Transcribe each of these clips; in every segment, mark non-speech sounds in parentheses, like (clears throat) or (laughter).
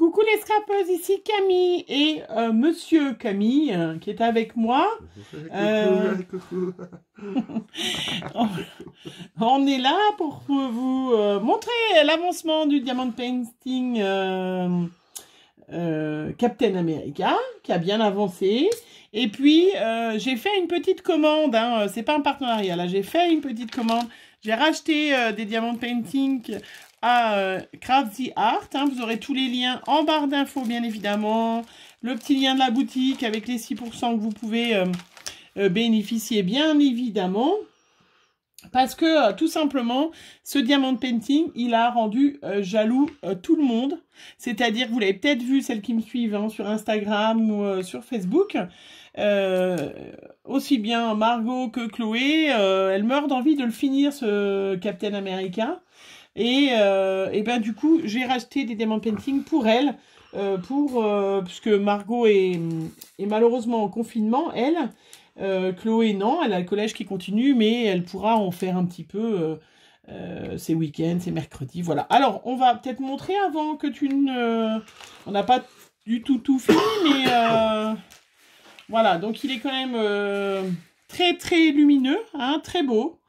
Coucou les scrappeuses, ici Camille et euh, Monsieur Camille euh, qui est avec moi. (laughs) Euh, (laughs) On est là pour vous montrer l'avancement du Diamond Painting Captain America qui a bien avancé. Et puis j'ai fait une petite commande, hein, c'est pas un partenariat là, j'ai fait une petite commande. J'ai racheté des Diamond Painting à euh, Craft the Art. hein. Vous aurez tous les liens en barre d'infos, bien évidemment. Le petit lien de la boutique avec les 6% que vous pouvez euh, euh, bénéficier, bien évidemment. Parce que, euh, tout simplement, ce diamant painting, il a rendu jaloux tout le monde. C'est-à-dire, vous l'avez peut-être vu, celles qui me suivent hein, sur Instagram ou sur Facebook. Aussi bien Margot que Chloé, euh, elles meurent d'envie de le finir, ce Captain America. Et, euh, ben du coup, j'ai racheté des diamants painting pour elle, euh, pour euh, puisque Margot est, est malheureusement en confinement, elle. Chloé non, elle a le collège qui continue, mais elle pourra en faire un petit peu ces week-ends, ces mercredis, voilà. Alors, on va peut-être montrer avant que tu ne... On n'a pas du tout tout fini, mais voilà. Donc, il est quand même très très lumineux, hein, très beau.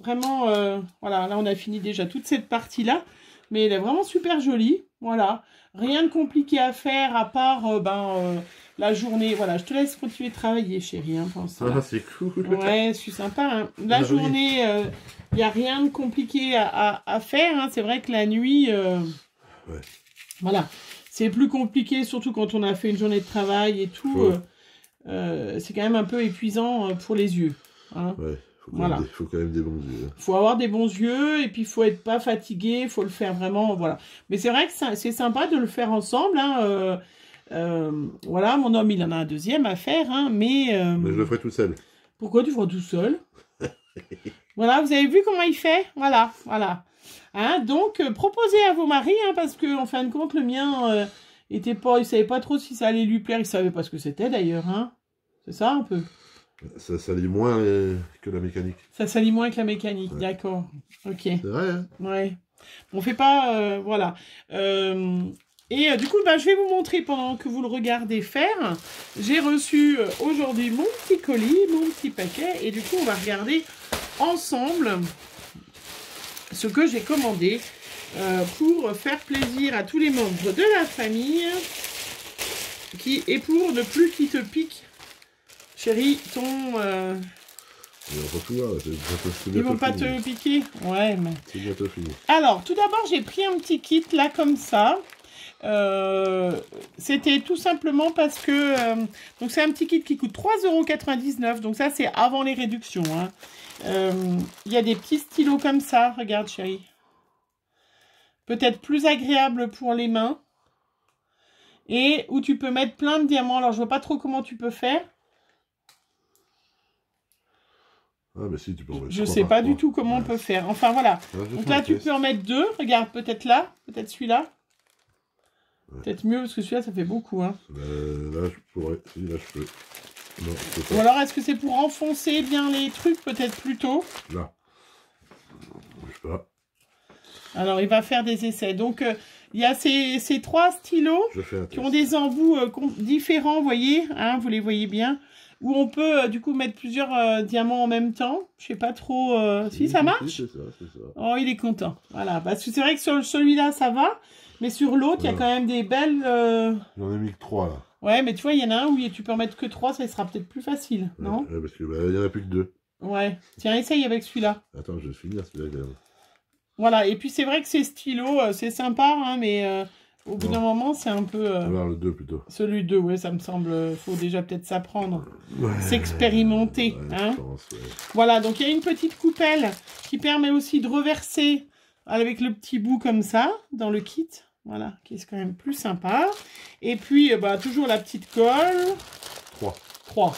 Vraiment, euh, voilà, là on a fini déjà toute cette partie-là, mais elle est vraiment super jolie, voilà. Rien de compliqué à faire à part euh, ben, euh, la journée. Voilà, je te laisse continuer de travailler, chérie, hein. Ah, c'est cool. Ouais, je suis sympa. hein. La Ah oui. journée, il n'y a rien de compliqué à, à- à faire. hein. C'est vrai que la nuit, Ouais. voilà, c'est plus compliqué, surtout quand on a fait une journée de travail et tout. C'est quand même un peu épuisant pour les yeux. hein. Ouais, faut quand, Voilà. même des, faut quand même des bons yeux. hein. faut avoir des bons yeux et puis il faut être pas fatigué, faut le faire vraiment, voilà. Mais c'est vrai que c'est sympa de le faire ensemble. Hein, euh, euh, voilà, mon homme il en a un deuxième à faire, hein, mais, euh, Mais je le ferai tout seul. pourquoi tu feras tout seul? Voilà, vous avez vu comment il fait? Voilà, voilà. Hein, donc proposez à vos maris, hein, parce que en fin de compte le mien était pas, il savait pas trop si ça allait lui plaire, il savait pas ce que c'était d'ailleurs, hein. C'est ça un peu? Ça salit moins euh, que la mécanique. Ça s'aligne moins que la mécanique, Ouais. d'accord. Ok. C'est vrai, hein Ouais. On fait pas, euh, voilà. Euh, et euh, du coup, bah, je vais vous montrer pendant que vous le regardez faire. J'ai reçu aujourd'hui mon petit colis, mon petit paquet, et du coup, on va regarder ensemble ce que j'ai commandé pour faire plaisir à tous les membres de la famille, qui et pour ne plus qu'ils te piquent, chérie, ton. euh, c'est ils vont pas fini. te piquer, ouais, mais. C'est bientôt fini. Alors, tout d'abord, j'ai pris un petit kit là comme ça. Euh, C'était tout simplement parce que euh, donc c'est un petit kit qui coûte 3,99€. Donc ça, c'est avant les réductions. hein. Euh, Il y a des petits stylos comme ça. Regarde, chérie. Peut-être plus agréable pour les mains. Et où tu peux mettre plein de diamants. Alors, je vois pas trop comment tu peux faire. Ah, mais si, tu peux en mettre Je trois sais par pas trois. du tout comment on peut faire. Enfin, voilà. Je Donc là, un tu test. peux en mettre deux. Regarde, peut-être là, peut-être celui-là. Ouais. Peut-être mieux, parce que celui-là, ça fait beaucoup. Hein. Euh, là, je pourrais. Si, là, je peux. Non, je peux Ou pas. alors, est-ce que c'est pour enfoncer bien les trucs, peut-être plus tôt? Là. Je sais pas. Alors, il va faire des essais. Donc, euh, il y a ces, ces trois stylos Je fais un qui test. ont des embouts euh, com- différents, vous voyez, hein, vous les voyez bien, où on peut, euh, du coup, mettre plusieurs euh, diamants en même temps. Je sais pas trop... euh, Si, ça marche C'est ça, c'est ça. Oh, il est content. Voilà, parce que c'est vrai que sur celui-là, ça va, mais sur l'autre, il y a quand même des belles... euh, J'en ai mis que trois, là. Ouais, mais tu vois, il y en a un où tu peux en mettre que 3, ça sera peut-être plus facile, non? Ouais, parce qu'il n'y en a plus que deux. Ouais. Tiens, essaye avec celui-là. Attends, je vais finir celui-là. Voilà, et puis c'est vrai que ces stylos, c'est sympa, hein, mais euh, au bout d'un moment, c'est un peu... euh, Alors, le 2 plutôt. celui 2, ouais, ça me semble... euh, faut déjà peut-être s'apprendre. Ouais. S'expérimenter, Ouais, hein. pense, ouais. Voilà, donc il y a une petite coupelle qui permet aussi de reverser avec le petit bout comme ça, dans le kit. Voilà, qui est quand même plus sympa. Et puis, euh, bah, toujours la petite colle. 3. 3.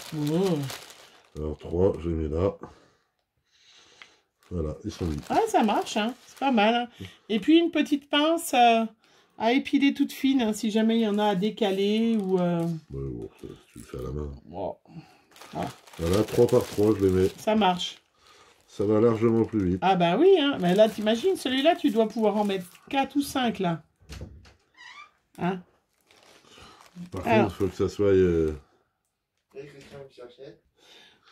Alors, 3, je les mets là. Voilà, ils sont mis. Ah, ça marche, hein. c'est pas mal. hein. Et puis une petite pince euh, à épiler toute fine, hein, si jamais il y en a à décaler ou... euh, Ouais, bon, ça, tu le fais à la main. bon, Voilà, 3 par 3, je les mets. ça marche. Ça va largement plus vite. Ah bah oui, hein. mais là t'imagines, celui-là tu dois pouvoir en mettre 4 ou 5 là. Hein? Par Alors. contre, il faut que ça soit. euh.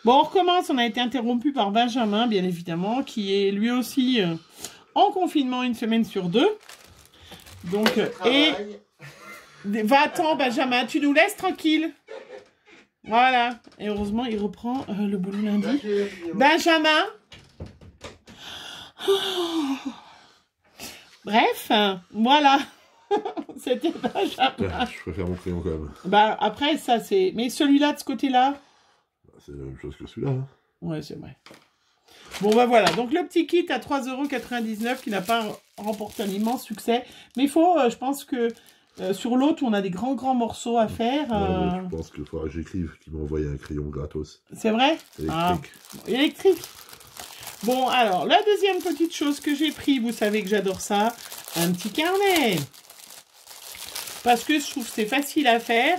Bon, on recommence. On a été interrompu par Benjamin, bien évidemment, qui est lui aussi euh, en confinement une semaine sur deux. Donc, euh, et va-t'en, Benjamin, tu nous laisses tranquille. Voilà. Et heureusement, il reprend euh, le boulot lundi. D'accord, Benjamin. Bref, euh, voilà. (laughs) C'était Benjamin. tiens, je préfère mon crayon quand même. Bah, après, ça, c'est. Mais celui-là, de ce côté-là. Bah, C'est la même chose que celui-là. hein. Ouais, c'est vrai. Bon, bah voilà. Donc, le petit kit à 3,99€ qui n'a pas remporté un immense succès. Mais il faut, euh, je pense que euh, sur l'autre, on a des grands, grands morceaux à faire. Euh, je pense qu'il faudra que j'écrive qu'il m'a envoyé un crayon gratos C'est vrai? Ah. électrique. Électrique. Bon, alors, la deuxième petite chose que j'ai pris, vous savez que j'adore ça, un petit carnet. Parce que je trouve que c'est facile à faire.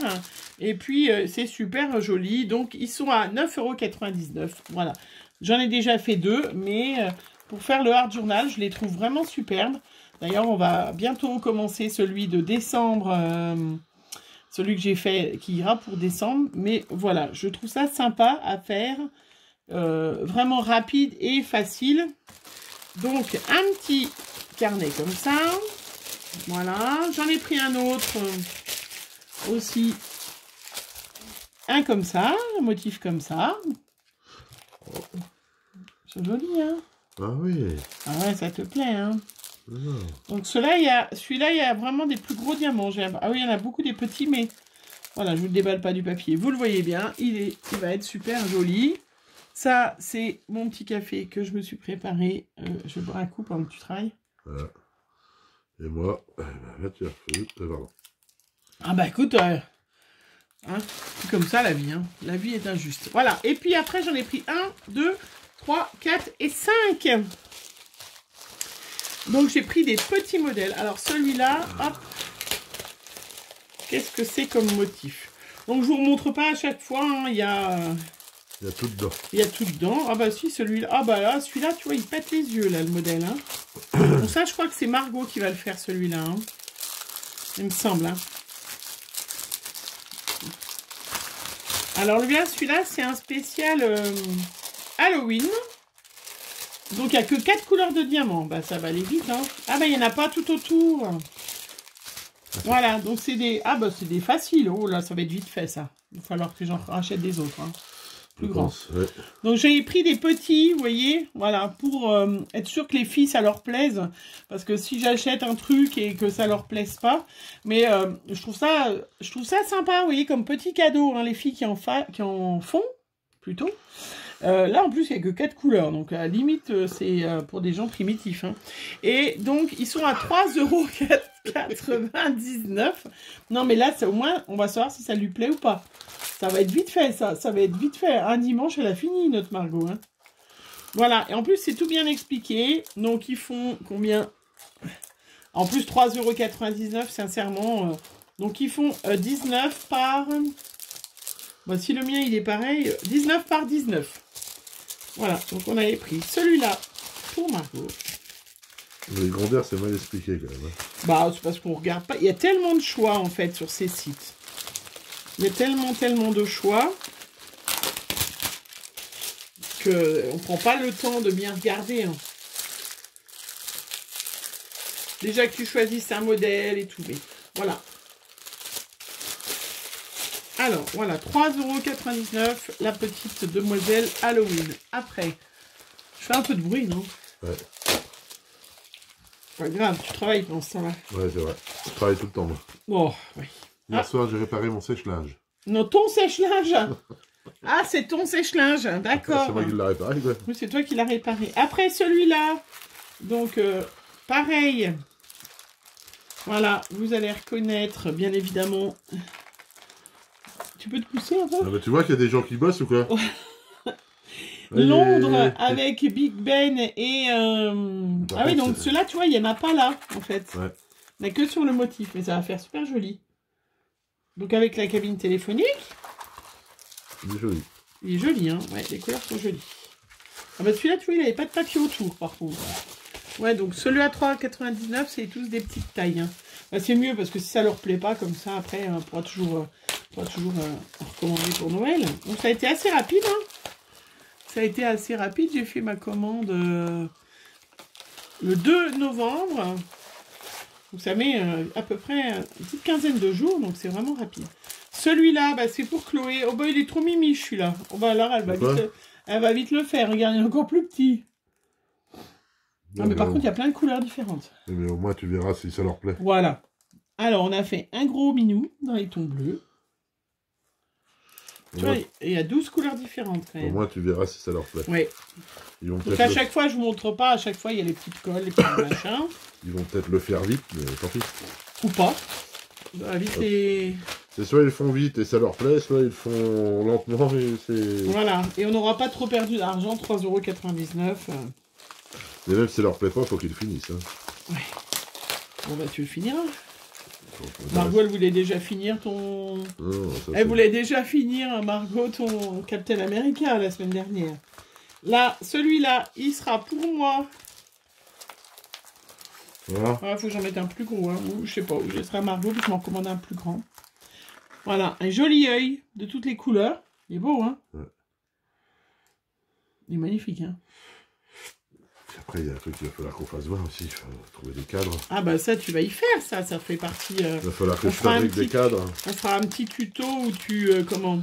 Et puis, c'est super joli. Donc, ils sont à 9,99€. Voilà. J'en ai déjà fait deux, mais euh, pour faire le hard journal, je les trouve vraiment superbes. D'ailleurs, on va bientôt commencer celui de décembre. euh, celui que j'ai fait qui ira pour décembre. Mais voilà, je trouve ça sympa à faire. Euh, vraiment rapide et facile. Donc, un petit carnet comme ça. Voilà. J'en ai pris un autre aussi. Un comme ça, un motif comme ça. C'est joli, hein Ah oui. Ah ouais, ça te plaît, hein Ah. donc celui-là, il y a, celui-là, il y a vraiment des plus gros diamants. Un- Ah oui, il y en a beaucoup des petits, mais voilà, je vous le déballe pas du papier. Vous le voyez bien, il, est, il va être super joli. Ça, c'est mon petit café que je me suis préparé. Euh, je bois un coup pendant que tu travailles. Voilà. Et moi, là, tu as fait. pardon. Ah bah écoute, euh, hein, c'est comme ça la vie. Hein. La vie est injuste. Voilà, et puis après, j'en ai pris 1, 2, 3, 4 et 5. Donc j'ai pris des petits modèles. Alors celui-là, hop, qu'est-ce que c'est comme motif? Donc je vous remontre pas à chaque fois, hein, il y, a, Il y a tout dedans. il y a tout dedans. Ah bah si, celui-là, ah bah là, celui-là, tu vois, il pète les yeux là, le modèle. Hein. (coughs) Bon ça, je crois que c'est Margot qui va le faire celui-là. hein. Il me semble. Hein. Alors le bien, celui-là, c'est un spécial euh, Halloween. Donc il n'y a que 4 couleurs de diamants. Bah ça va aller vite. Hein. Ah bah il n'y en a pas tout autour. Voilà, donc c'est des. Ah bah c'est des faciles. Oh là, ça va être vite fait ça. Il va falloir que j'en rachète des autres. hein. Plus je grand. pense, ouais. Donc j'ai pris des petits, vous voyez, voilà, pour euh, être sûr que les filles ça leur plaise, parce que si j'achète un truc et que ça leur plaise pas, mais euh, je trouve ça, je trouve ça sympa, vous voyez, comme petit cadeau, hein, les filles qui en, fa- qui en font plutôt. Euh, là en plus il n'y a que quatre couleurs, donc à la limite euh, c'est euh, pour des gens primitifs. hein. Et donc ils sont à 3,99€. Non mais là au moins on va savoir si ça lui plaît ou pas. Ça va être vite fait, ça. Ça va être vite fait. Un dimanche, elle a fini, notre Margot. hein. Voilà. Et en plus, c'est tout bien expliqué. Donc, ils font combien? En plus, 3,99€, sincèrement. Donc, ils font euh, 19 par... Voici le mien, il est pareil. euh, 19 par 19. Voilà. Donc, on avait pris celui-là pour Margot. Les grandeurs, c'est mal expliqué quand même. hein. Bah, c'est parce qu'on regarde pas. Il y a tellement de choix, en fait, sur ces sites. Il y a tellement, tellement de choix que on prend pas le temps de bien regarder. hein. Déjà que tu choisisses un modèle et tout, mais voilà. Alors, voilà, 3,99€, la petite demoiselle Halloween. Après, je fais un peu de bruit, non? Ouais. Pas grave, tu travailles pendant ce temps-là. Ouais, c'est vrai. Je travaille tout le temps, moi. Oh, oui. Hier Ah. soir, j'ai réparé mon sèche-linge. Non, ton sèche-linge. Ah, c'est ton sèche-linge, d'accord. C'est moi qui l'ai réparé, quoi. Oui, c'est toi qui l'as réparé. Après celui-là, donc euh, pareil. Voilà, vous allez reconnaître, bien évidemment. Tu peux te pousser un peu Ah bah, tu vois qu'il y a des gens qui bossent ou quoi (laughs) Londres avec Big Ben et... euh, Par Ah oui, donc ceux-là, tu vois, il n'y en a pas là, en fait. Ouais. Il n'y a que sur le motif, mais ça va faire super joli. Donc avec la cabine téléphonique, Il est joli. il est joli, hein. Ouais, les couleurs sont jolies. Ah bah celui-là, tu vois, il n'avait pas de papier autour, par contre. Ouais, donc celui à 3,99, c'est tous des petites tailles. hein. Bah, c'est mieux parce que si ça leur plaît pas comme ça, après, on pourra toujours, euh, pourra toujours euh, en recommander pour Noël. Donc ça a été assez rapide. Hein. Ça a été assez rapide. J'ai fait ma commande euh, le 2 novembre. Donc ça met euh, à peu près une petite quinzaine de jours, donc c'est vraiment rapide. Celui-là, bah, c'est pour Chloé. Oh bah il est trop mimi celui-là. Oh bah alors elle va, Pourquoi vite, le- elle va vite le faire. Regarde, il est encore plus petit. Ah, mais par contre, il y a plein de couleurs différentes. mais au moins, tu verras si ça leur plaît. Voilà. Alors, on a fait un gros minou dans les tons bleus. Tu vois, il y a 12 couleurs différentes quand au moins, tu verras si ça leur plaît. Ouais. Ils vont Donc à le... chaque fois, je vous montre pas. À chaque fois, il y a les petites colles, les petits machins. ils vont peut-être le faire vite, mais tant pis. Ou pas. Bah, vite. C'est soit ils font vite et ça leur plaît, soit ils le font lentement et c'est... Voilà. Et on n'aura pas trop perdu d'argent. 3,99€. euh. Mais même si ça leur plaît pas, faut qu'ils finissent. Hein. Bon, bah, tu le finiras. Margot, elle voulait déjà finir ton... Non, ça, Elle voulait déjà finir, hein, Margot, ton Captain America la semaine dernière. Là, celui-là, il sera pour moi. Voilà. Il faut que j'en mette un plus gros, hein, ou je sais pas, ou je laisserai Margot, puis je m'en commande un plus grand. Voilà, un joli œil de toutes les couleurs. Il est beau, hein Ouais. Il est magnifique, hein après, il y a un truc qu'il va falloir qu'on fasse voir aussi. Il faut trouver des cadres. Ah bah ça, tu vas y faire, ça, ça fait partie... euh, Il va falloir que On je fabrique des cadres On fera un petit tuto où tu... euh, comment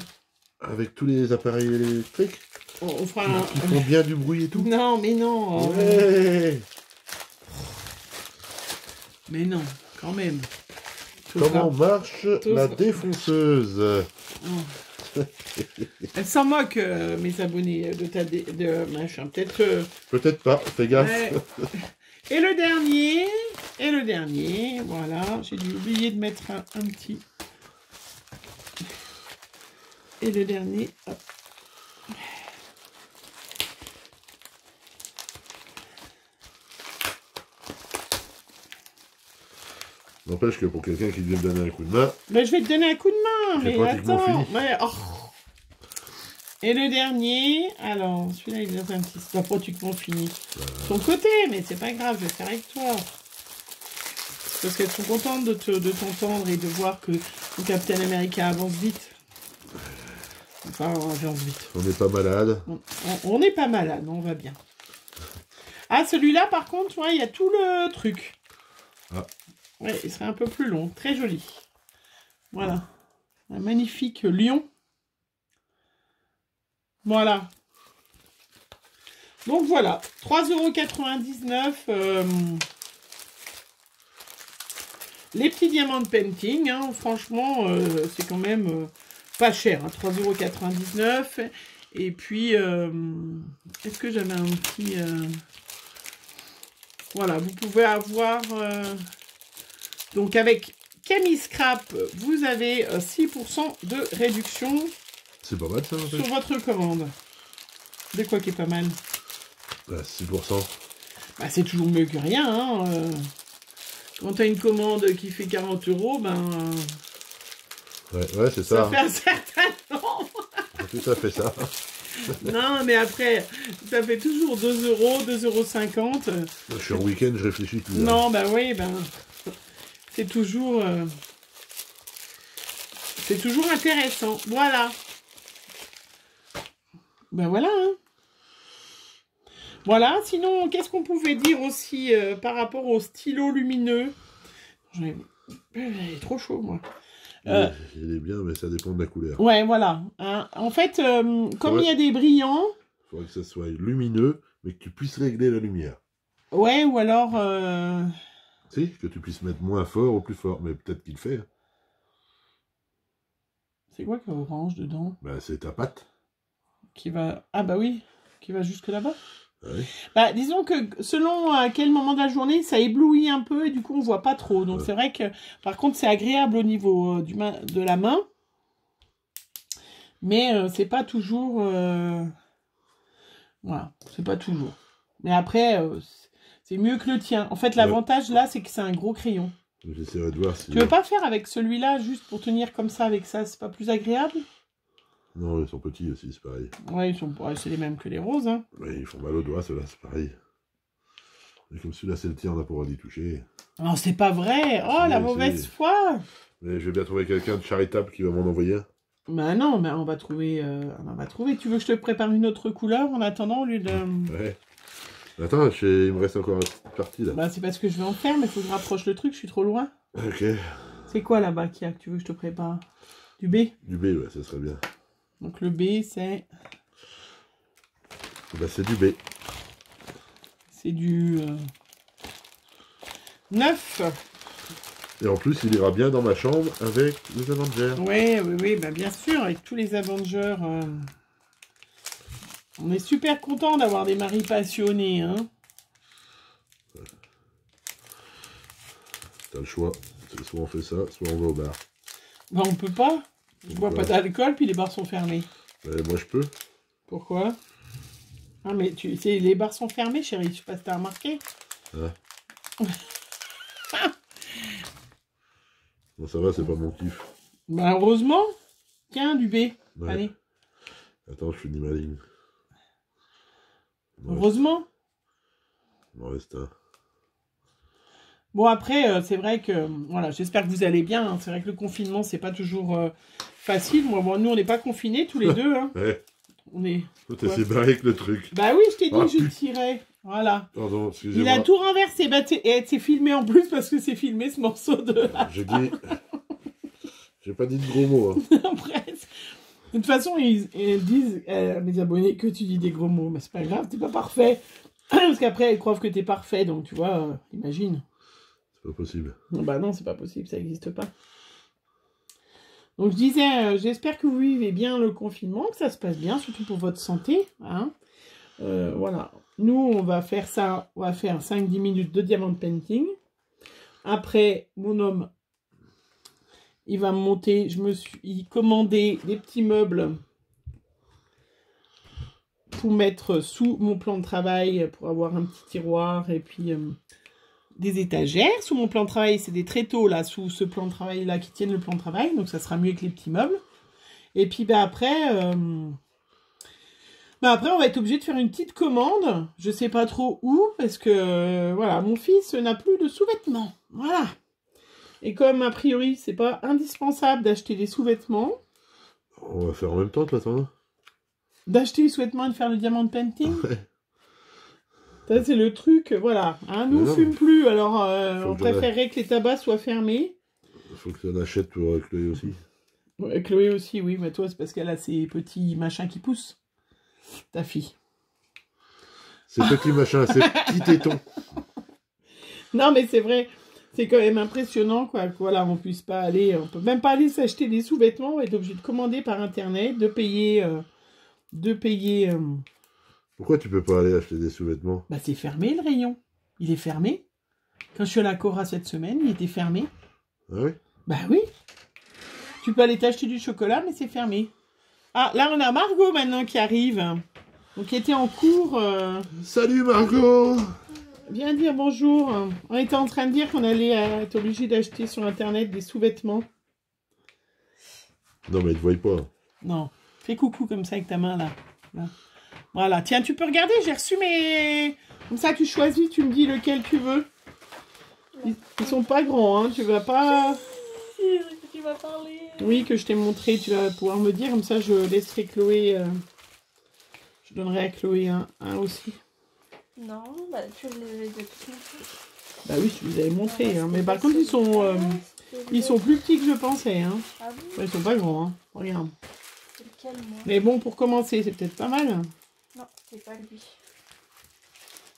avec tous les appareils électriques on, on fera un... qui font bien du bruit et tout. Non, mais non euh, Ouais Mais non, quand même. Comment marche Tout la ça. défonceuse? Oh. Elle s'en moque, euh, mes abonnés, de ta dé- de machin. Peut-être. euh, Peut-être pas, fais gaffe. ouais. Et le dernier, et le dernier, voilà. J'ai dû oublier de mettre un, un petit. Et le dernier, hop. N'empêche que pour quelqu'un qui vient me donner un coup de main, Ben, je vais te donner un coup de main, mais attends. Ouais, oh. Et le dernier, alors, celui-là, il est dans un petit. C'est pratiquement fini. De ton côté, mais c'est pas grave, je vais faire avec toi. Parce qu'elles sont contentes de te- de t'entendre et de voir que le Captain America avance vite. Enfin, on avance vite. on n'est pas malade. On- n'est pas malade, on va bien. Ah, celui-là, par contre, ouais, il y a tout le truc. Ah. Ouais, il serait un peu plus long. Très joli. Voilà. Un magnifique lion. Voilà. Donc voilà. 3,99€. euh, les petits diamants de painting. hein, franchement, euh, c'est quand même euh, pas cher. Hein, 3,99€. Et puis, euh, est-ce que j'avais un petit... Voilà, vous pouvez avoir... euh, Donc avec Camille Scrap, vous avez euh, 6% de réduction C'est pas mal ça, en fait. sur votre commande. De quoi qui est pas mal Bah, 6%. bah, C'est toujours mieux que rien. Hein. euh. Quand tu as une commande qui fait 40 euros, ben, euh, Ouais, ouais c'est ça ça. fait un certain (laughs) nombre. C'est tout à fait ça. non, mais après, ça fait toujours 2 euros, 2,50 euros. Je suis en week-end, je réfléchis plus. hein. Non, bah oui, ben, c'est toujours, euh, c'est toujours intéressant. Voilà. Ben voilà. hein. Voilà. Sinon, qu'est-ce qu'on pouvait dire aussi euh, par rapport au stylo lumineux? J'en ai- Il est trop chaud, moi. Il, Euh. est, il est bien, mais ça dépend de la couleur. Ouais, voilà. hein. En fait, comme il y a des brillants, Il faudrait que ça soit lumineux, mais que tu puisses régler la lumière. ouais, ou alors, Si, que tu puisses mettre moins fort ou plus fort. Mais peut-être qu'il le fait. c'est quoi qu'il y a orange dedans? Bah, c'est ta patte. qui va ah bah oui qui va jusque là-bas? Ouais. bah disons que selon à quel moment de la journée ça éblouit un peu et du coup on voit pas trop donc Ouais. c'est vrai que par contre c'est agréable au niveau euh, du main, de la main mais euh, c'est pas toujours euh, voilà c'est pas toujours mais après euh, c'est- mieux que le tien en fait l'avantage là c'est que c'est un gros crayon J'essaierai de voir si. tu veux pas faire avec celui-là juste pour tenir comme ça avec ça? C'est pas plus agréable? Non, ils sont petits aussi, c'est pareil. ouais ils sont ouais, c'est les mêmes que les roses hein Mais ils font mal aux doigts, ceux-là, c'est pareil. Mais comme celui-là, c'est le tien, on n'a pas d'y toucher. Non, c'est pas vrai. Oh, la mauvaise foi. Mais je vais bien trouver quelqu'un de charitable qui va m'en envoyer. Bah non, mais on va trouver. euh, on va trouver. Tu veux que je te prépare une autre couleur en attendant au lieu de. Ouais. Attends, je- il me reste encore une petite partie là. Bah c'est parce que je vais en faire, mais faut que je rapproche le truc. Je suis trop loin. Ok. C'est quoi là-bas qu'il y a que tu veux que je te prépare? Du B? Du B, ouais, ça serait bien. Donc le B, c'est Bah, c'est du B. c'est du euh, 9. Et en plus, il ira bien dans ma chambre avec les Avengers. Oui, oui, oui, bah bien sûr, avec tous les Avengers. euh, On est super content d'avoir des maris passionnés, hein. T'as le choix. Soit on fait ça, soit on va au bar. Bah on peut pas. Je bois pas d'alcool, puis les bars sont fermés. Ouais, moi, je peux. Pourquoi? Ah mais tu sais, les bars sont fermés, chérie. Je sais pas si t'as remarqué. (laughs) Non, ça va, c'est pas mon kiff. Bah heureusement. Tiens, du B. Ouais. Allez. Attends, je finis ma ligne. Heureusement. il m'en reste un. Bon après, euh, c'est vrai que voilà, j'espère que vous allez bien. hein. C'est vrai que le confinement, c'est pas toujours euh, facile. Moi, moi, nous, on n'est pas confinés tous les (laughs) deux. Hein. Ouais, On est. toi, t'es barré le truc. Bah oui, je t'ai dit Ah, que je putain. tirais. Voilà. Pardon, Il a tout renversé. Bah, et c'est filmé en plus parce que c'est filmé ce morceau de. J'ai dit. J'ai pas dit de gros mots. Hein. (laughs) De toute façon, ils, ils disent euh, à mes abonnés que tu dis des gros mots, mais c'est pas grave, t'es pas parfait. (clears throat) Parce qu'après, ils croient que t'es parfait, donc tu vois, euh, imagine. C'est pas possible. Non, bah non, c'est pas possible, ça n'existe pas. Donc je disais, euh, j'espère que vous vivez bien le confinement, que ça se passe bien, surtout pour votre santé. Hein. Euh, voilà. Nous, on va faire ça, on va faire 5-10 minutes de diamant painting. Après, mon homme, il va me monter, je me suis commandé des petits meubles pour mettre sous mon plan de travail, pour avoir un petit tiroir et puis euh, des étagères. Sous mon plan de travail, c'est des tréteaux là, sous ce plan de travail là qui tiennent le plan de travail, donc ça sera mieux que les petits meubles. Et puis bah après, euh, bah après on va être obligé de faire une petite commande. Je sais pas trop où parce que euh, voilà, mon fils n'a plus de sous-vêtements. Voilà. Et comme a priori c'est pas indispensable d'acheter des sous-vêtements, On va faire en même temps, de toute façon. d'acheter des sous-vêtements et de faire le diamant painting. Ouais. Ça, c'est le truc, voilà. Hein, nous, on fume plus, alors euh, on que préférerait que les tabacs soient fermés. Il faut que tu en achètes pour euh, Chloé aussi. Ouais, Chloé aussi, oui, mais toi, c'est parce qu'elle a ses petits machins qui poussent. Ta fille. Ces petits machins, ces petits tétons. (laughs) Non, mais c'est vrai, c'est quand même impressionnant, quoi. Voilà, on puisse pas aller, on peut même pas aller s'acheter des sous-vêtements, on va être obligé de commander par internet, de payer, euh, de payer. euh, Pourquoi tu peux pas aller acheter des sous-vêtements? Bah, c'est fermé le rayon. Il est fermé. Quand je suis à la Cora cette semaine, il était fermé. Ah oui? Bah oui. Tu peux aller t'acheter du chocolat, mais c'est fermé. Ah, là, on a Margot maintenant qui arrive. Donc, qui était en cours. euh, Salut Margot Viens dire bonjour. On était en train de dire qu'on allait euh, être obligé d'acheter sur Internet des sous-vêtements. Non mais ils te voient pas. Non. Fais coucou comme ça avec ta main, là. Là. Voilà. Tiens, tu peux regarder, j'ai reçu mes... Comme ça, tu choisis, tu me dis lequel tu veux. Ils, ils sont pas grands, hein. Tu vas pas... Tu vas parler. Oui, que je t'ai montré, tu vas pouvoir me dire, comme ça je laisserai Chloé. euh, Je donnerai à Chloé un, un aussi. Non, bah tu les as tous montrés. Bah oui, je vous avais montré, hein. mais par contre ils sont, euh, ils sont plus petits que je pensais. Hein. Ah bon ils sont pas grands, hein. regarde. C'est lequel moi? Mais bon, pour commencer, c'est peut-être pas mal. Non, c'est pas lui.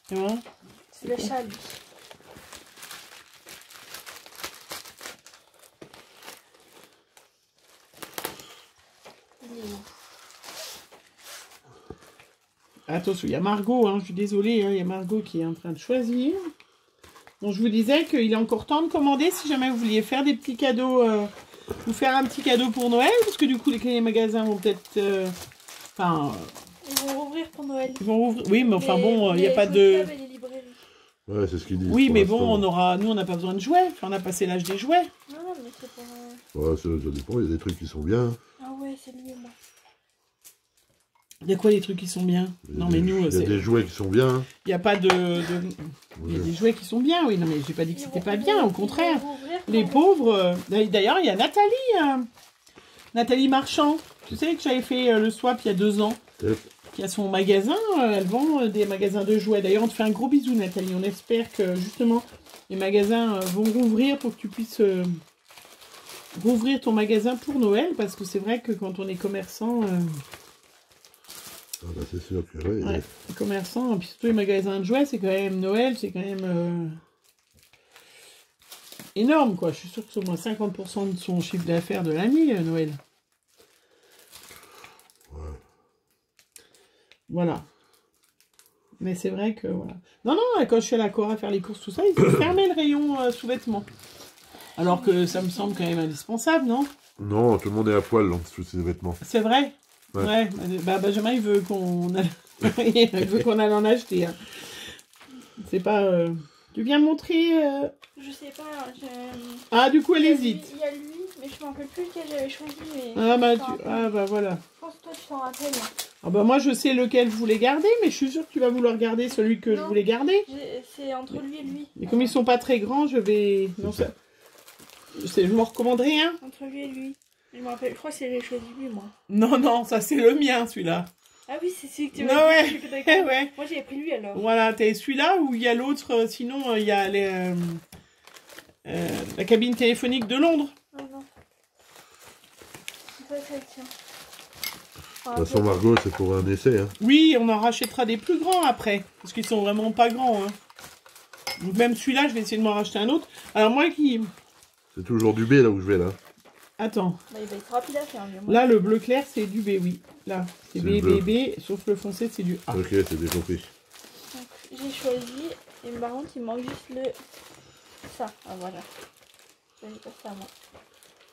Tu vois C'est le chat lui. Il est où Attention, il y a Margot, hein, je suis désolée, hein, il y a Margot qui est en train de choisir. Donc je vous disais qu'il est encore temps de commander si jamais vous vouliez faire des petits cadeaux, euh, vous faire un petit cadeau pour Noël, parce que du coup les, magasins vont peut-être... euh, Enfin, Ils vont rouvrir pour Noël. ils vont rouvrir... Oui, mais enfin Les- bon, il n'y a pas de... Ouais, c'est ce qu'ils disent. Oui, mais bon, on aura, nous, on n'a pas besoin de jouets. Enfin, on a passé l'âge des jouets. Non, non, mais c'est pour. euh, Ouais, ça, dépend, il y a des trucs qui sont bien. Ah ouais, c'est moi. Il y a quoi les trucs qui sont bien? Non, mais des- nous, Il y a c'est- des jouets qui sont bien. hein. il n'y a pas de. de- Il y a des jouets qui sont bien, oui. Non, mais j'ai pas dit que c'était pas bien, au contraire. Les pauvres. euh, D'ailleurs, il y a Nathalie. euh, Nathalie Marchand. Tu sais que j'avais fait euh, le swap il y a deux ans. Qui a son magasin. elle vend des magasins de jouets. D'ailleurs, on te fait un gros bisou, Nathalie. On espère que justement les magasins vont rouvrir pour que tu puisses rouvrir ton magasin pour Noël. Parce que c'est vrai que quand on est commerçant. Ah bah, c'est sûr que Ouais. les commerçants, puis surtout les magasins de jouets, c'est quand même Noël, c'est quand même euh, énorme, quoi. Je suis sûre que c'est au moins 50% de son chiffre d'affaires de l'année, euh, Noël. Ouais. Voilà. Mais c'est vrai que, voilà. Non, non, quand je suis à la Cora faire les courses, tout ça, ils ont fermé le rayon euh, sous-vêtements. Alors que ça me semble quand même indispensable, non? Non, tout le monde est à poil dans tous ces vêtements. C'est vrai? Ouais. Ouais, bah, Benjamin, il veut qu'on (laughs) il veut qu'on aille en acheter. hein. C'est pas... euh, Tu viens montrer... euh, Je sais pas, je... Ah, du coup, elle hésite. Il y a lui, mais je me rappelle plus lequel j'avais choisi. Mais Ah bah, tu... ah bah voilà. Je pense que toi tu t'en rappelles. Ah bah moi, je sais lequel je voulais garder, mais je suis sûre que tu vas vouloir garder celui que je voulais garder. C'est entre lui et lui. Et comme ils sont pas très grands, je vais... Non, ça... Je sais, je m'en recommanderai un. Entre lui et lui. Je me rappelle, je crois que c'est j'ai choisi lui, moi. Non, non, ça c'est le mien, celui-là. Ah oui, c'est celui que tu Non, m'as ouais. dit, (laughs) ouais. Moi j'avais pris lui alors. Voilà, t'as celui-là ou il y a l'autre, euh, sinon euh, il y a les, euh, euh, la cabine téléphonique de Londres. Ah non. C'est. Ah, De toute façon, Margot, c'est pour un essai. Hein. Oui, on en rachètera des plus grands après, parce qu'ils sont vraiment pas grands. Hein. Même celui-là, je vais essayer de m'en racheter un autre. Alors moi qui... C'est toujours du B là où je vais là. Attends, Bah, il va être rapide à faire, moi. là le bleu clair c'est du B, oui. Là, c'est C'est B, le bleu. B, B, sauf le foncé c'est du A. Ok, c'est bien compris. Donc, j'ai choisi. Et par contre, il manque juste le. Ça. Ah voilà. Ça, j'ai pas ça à moi.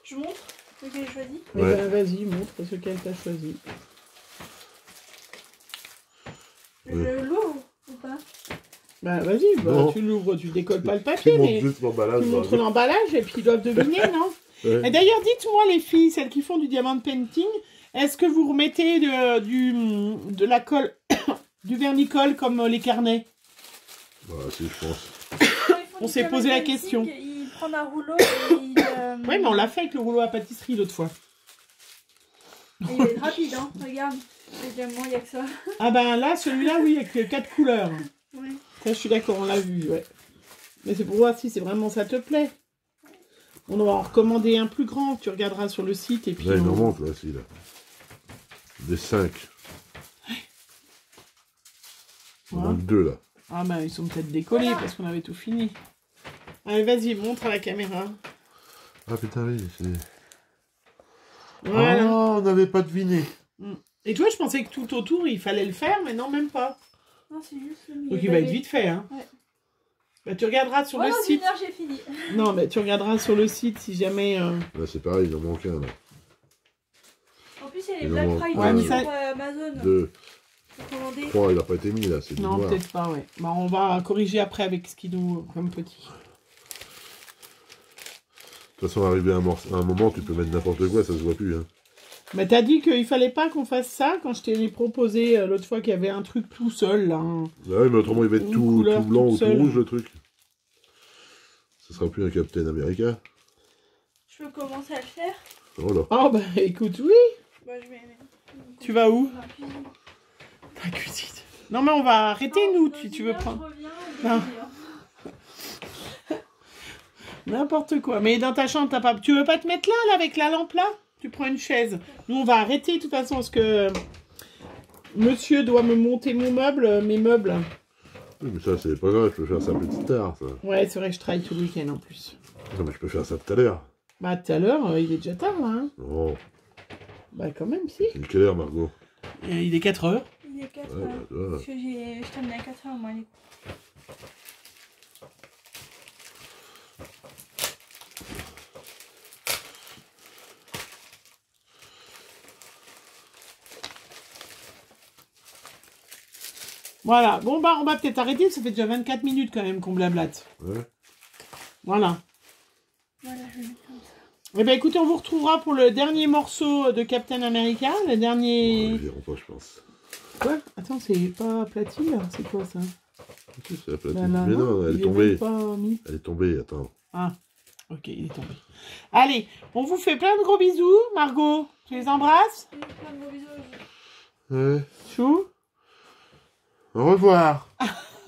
Je montre ce que j'ai choisi. Eh Ouais. ben, Vas-y, montre ce qu'elle t'a choisi. Ouais. Je l'ouvre ou pas? Bah vas-y, bah, Non. tu l'ouvres, tu décolles pas le Tu papier, montres mais juste l'emballage. tu montres l'emballage et puis ils doivent deviner, (laughs) non? Ouais. Et d'ailleurs, dites-moi les filles, celles qui font du diamant painting, est-ce que vous remettez de, du, de la colle, (coughs) du vernicole comme euh, les carnets? Voilà, si, je pense. On s'est posé la question. Il prend un rouleau et il. (coughs) euh, Oui, mais on l'a fait avec le rouleau à pâtisserie l'autre fois. Il va être rapide, hein. Regarde. Évidemment, il n'y a que ça. Ah ben là, celui-là, oui, avec quatre couleurs. Ouais. Ça, je suis d'accord, on l'a vu, ouais. Mais c'est pour voir si c'est vraiment ça te plaît. On va en recommander un plus grand, tu regarderas sur le site et puis... Là, il on- en manque là, si là. Des 5. Il en Ouais. manque 2 là. Ah ben ils sont peut-être décollés parce qu'on avait tout fini. Allez, vas-y, montre à la caméra. Ah putain, oui, c'est. Voilà. Oh, on n'avait pas deviné. Et toi, je pensais que tout autour, il fallait le faire, mais non, même pas. Non, c'est juste le milieu. Donc il va être vite fait, hein. Ouais. Bah, tu regarderas sur Voilà, le site. heure, j'ai fini. Non, mais tu regarderas sur le site si jamais... euh, Là, c'est pareil, il en manque un là. En plus, il y a les Black Friday ouais, sur ça- euh, Amazon. 2, Faut commander. 3, il a pas été mis là, c'est Non, noir. peut-être pas, ouais. Bah, on va corriger après avec ce qu'il nous comme petit. De toute façon, arrivé à un, mor- à un moment, tu peux mettre n'importe quoi, ça se voit plus. Hein. Mais t'as dit qu'il fallait pas qu'on fasse ça quand je t'ai proposé euh, l'autre fois qu'il y avait un truc tout seul, là. hein. Bah oui, mais autrement, il va être tout, couleur tout blanc ou tout rouge le truc. Ce sera plus un Captain America. Je peux commencer à le faire. Oh là. Oh, bah écoute, oui. Bah, je vais. Tu vas où? Dans la cuisine. Ta cuisine. Non, mais on va arrêter, Non, nous, si tu veux prendre. dire. (laughs) N'importe quoi. Mais dans ta chambre, t'as pas. Tu veux pas te mettre là, là, avec la lampe là? Tu prends une chaise. Nous, on va arrêter de toute façon parce que monsieur doit me monter mon meuble, euh, mes meubles. Oui, mais ça, c'est pas grave, je peux faire ça plus tard, ça. Ouais, c'est vrai que je travaille tout le week-end en plus. Non, mais je peux faire ça tout à l'heure. Bah, tout à l'heure, euh, il est déjà tard là. Hein Non, bah, quand même, si. c'est quelle heure, Margot? Euh, il est 4 heures. Il est 4 Ouais, heures. bah. Parce que je termine à 4 heures, moi. les- Voilà. Bon, bah, on va peut-être arrêter. Ça fait déjà 24 minutes quand même qu'on blablate. Ouais. Voilà. Voilà, je vais comme ça. Eh ben, écoutez, on vous retrouvera pour le dernier morceau de Captain America. Le dernier. verront pas, je pense. Quoi? Attends, c'est pas aplati là C'est quoi ça? C'est. Bah, là, Mais non, elle est tombée. même pas mis. Elle est tombée, attends. Ah, ok, il est tombé. Allez, on vous fait plein de gros bisous. Margot, tu les embrasses? Plein de gros bisous. Ouais. Chou? Au revoir. (laughs)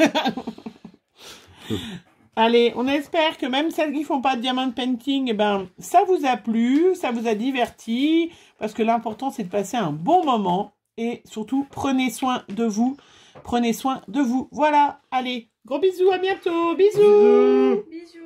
Allez, on espère que même celles qui font pas de diamond painting, eh ben, ça vous a plu, ça vous a diverti, parce que l'important c'est de passer un bon moment et surtout prenez soin de vous, prenez soin de vous. Voilà, allez, gros bisous, à bientôt, bisous. Bisous. Bisous.